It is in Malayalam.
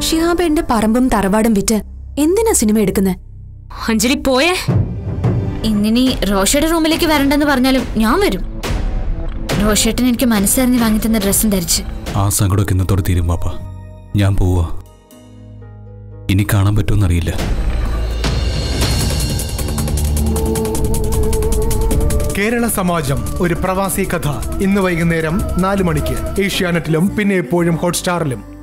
ഷിഹാബേന്റെ പറമ്പും തറവാടും വിറ്റ് എന്തിനാ സിനിമ എടുക്കുന്നത് അഞ്ജലി പോയേ. ഇന്നിനി റോഷയുടെ റൂമിലേക്ക് വരണ്ടെന്ന് പറഞ്ഞാലും ഞാൻ വരും. റോഷേട്ടൻ എനിക്ക് മനസ്സറിഞ്ഞ് വാങ്ങിത്തന്ന ഡ്രസ്സും ധരിച്ച്. ആ സങ്കടമൊക്കെ ഇന്നത്തോടെ തീരും പാപ്പ ഞാൻ പോവാ. ഇനി കാണാൻ പറ്റുമെന്നറിയില്ല. കേരള സമാജം ഒരു പ്രവാസി കഥ. ഇന്ന് വൈകുന്നേരം നാല് മണിക്ക് ഏഷ്യാനെറ്റിലും പിന്നെ എപ്പോഴും ഹോട്ട്സ്റ്റാറിലും.